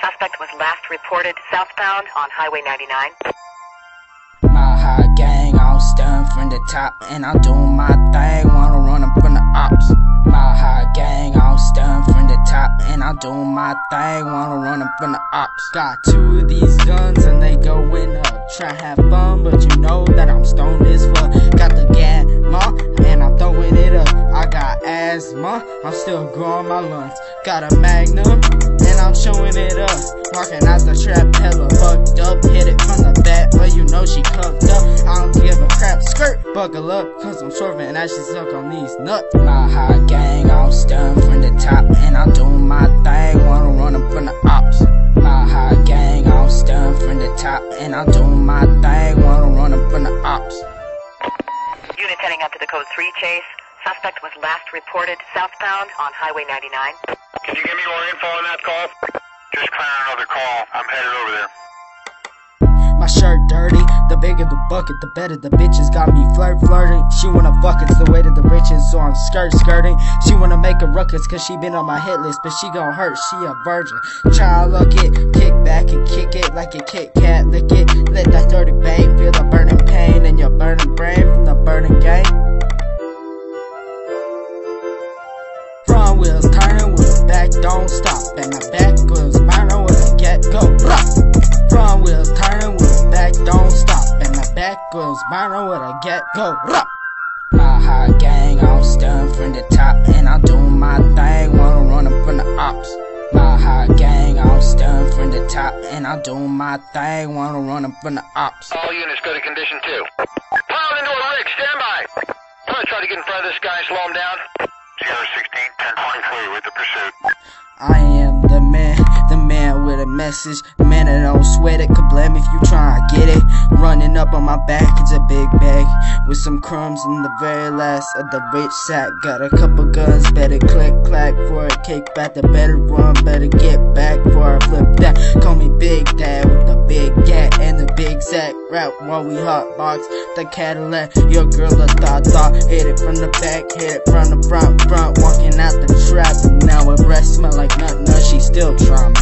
Suspect was last reported southbound on Highway 99. Mile High Gang, all stunned from the top, and I'm doing my thing. Wanna run up from the ops. Mile High Gang, all stunned from the top, and I'm doing my thing. Wanna run up from the ops. Got two of these guns, and they going up. Try have fun, but you know that I'm stoned as fuck. Got the gamma, and I'm throwing it up. I got asthma, I'm still growing my lungs. Got a magnum, and I'm showing it up. Walking out the trap, hella fucked up. Hit it from the back, but you know she cuffed up. I don't give a crap, skirt, buckle up, cause I'm swerving and she suck on these nuts. Mile High Gang, all stunned from the top, and I'm doing my thing. Wanna run up from the ops. Mile High Gang, I'm stunned from the top, and I'm doing my thing. Wanna run up from the ops. Unit heading up to the code 3 chase. Suspect was last reported southbound on Highway 99. Can you give me more info on that call? Just clearing another call. I'm headed over there. My shirt dirty, the bigger the bucket, the better the bitches got me flirt flirting. She wanna fuck, it's the way to the riches, so I'm skirt skirting. She wanna make a ruckus, cause she been on my hit list, but she gon' hurt, she a virgin. Try look it, kick back and kick it like a Kit Kat, lick it. Let that dirty bang Front wheels turning, wheels back, don't stop. And my back wheels burning with a get go. Ruh! Front wheels turning, wheels back, don't stop. And my back wheels burning with I get go. Ruh! Mile High Gang, all stunned from the top, and I'm doing my thing. Wanna run up from the ops. Mile High Gang, all stunned from the top, and I'm doing my thing. Wanna run up from the ops. All units go to condition two. Piled into a rig, stand by. I'm gonna try to get in front of this guy and slow him down. I am the man, the man with a message. Man that don't sweat it, could blame if you try to get it. Running up on my back, it's a big bag with some crumbs in the very last of the rich sack. Got a couple guns, better click clack for a cake back. The better run, better get back for I flip that. Call me Big Dad sack. Rap while we hotbox the Cadillac. Your girl a thought thought, hit it from the back, hit it from the front front. Walking out the trap, now her breath smell like nothing. She still trying.